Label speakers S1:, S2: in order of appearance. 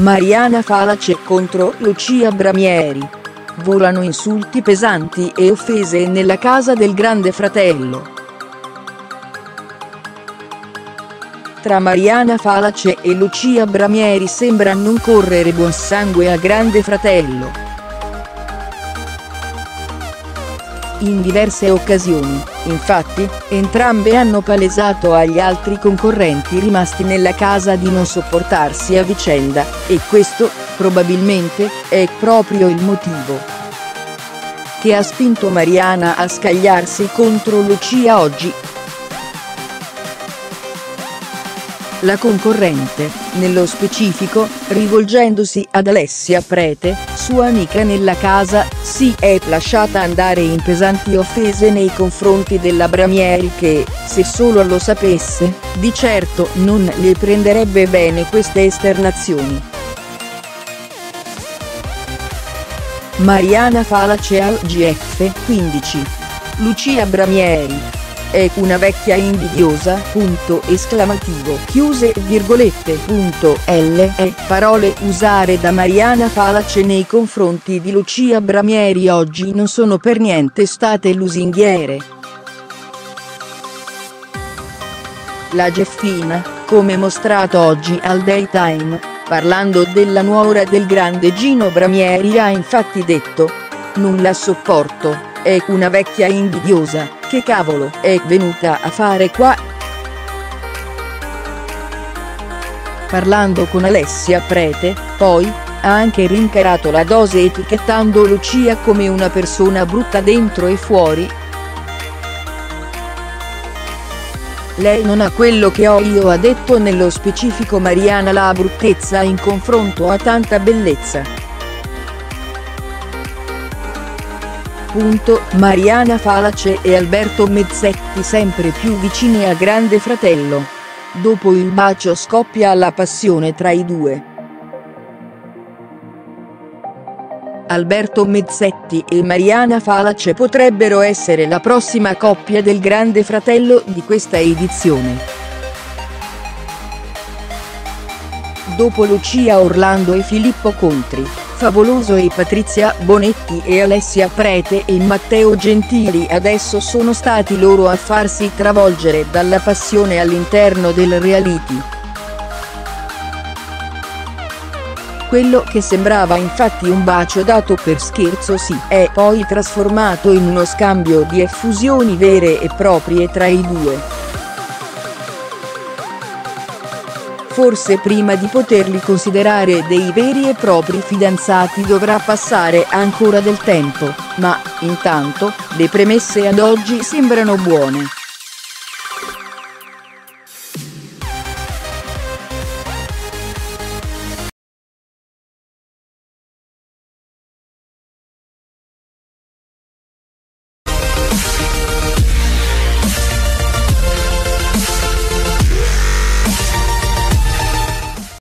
S1: Mariana Falace contro Lucia Bramieri. Volano insulti pesanti e offese nella casa del grande fratello. Tra Mariana Falace e Lucia Bramieri sembra non correre buon sangue a grande fratello. In diverse occasioni, infatti, entrambe hanno palesato agli altri concorrenti rimasti nella casa di non sopportarsi a vicenda, e questo, probabilmente, è proprio il motivo che ha spinto Mariana a scagliarsi contro Lucia oggi, La concorrente, nello specifico, rivolgendosi ad Alessia Prete, sua amica nella casa, si è lasciata andare in pesanti offese nei confronti della Bramieri che, se solo lo sapesse, di certo non le prenderebbe bene queste esternazioni. Mariana Falace al GF 15. Lucia Bramieri, è una vecchia invidiosa, punto esclamativo, chiuse virgolette, punto, L, e, parole usare da Mariana Falace nei confronti di Lucia Bramieri oggi non sono per niente state lusinghiere. La Geffina, come mostrato oggi al Daytime, parlando della nuora del grande Gino Bramieri ha infatti detto, non la sopporto, è una vecchia invidiosa, che cavolo è venuta a fare qua? Parlando con Alessia Prete, poi, ha anche rincarato la dose etichettando Lucia come una persona brutta dentro e fuori. Lei non ha quello che ho io ha detto nello specifico Mariana la bruttezza in confronto a tanta bellezza. Mariana Falace e Alberto Mezzetti sempre più vicini a Grande Fratello. Dopo il bacio scoppia la passione tra i due. Alberto Mezzetti e Mariana Falace potrebbero essere la prossima coppia del Grande Fratello di questa edizione. Dopo Lucia Orlando e Filippo Contri. Favoloso e Patrizia Bonetti e Alessia Prete e Matteo Gentili adesso sono stati loro a farsi travolgere dalla passione all'interno del reality. Quello che sembrava infatti un bacio dato per scherzo si è poi trasformato in uno scambio di effusioni vere e proprie tra i due. Forse prima di poterli considerare dei veri e propri fidanzati dovrà passare ancora del tempo, ma, intanto, le premesse ad oggi sembrano buone.